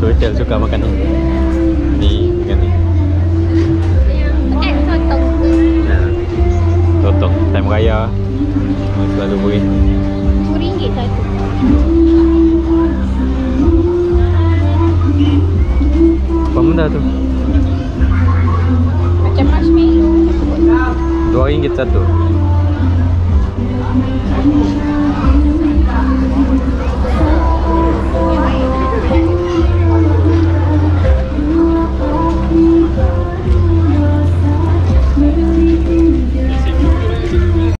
masuk suka makan ni. Ni dengan ni. Eh, Totong. Ya. Time raya. Selalu beri. RM10 satu. Apa benda tu? Macam marshmallow. RM2 satu.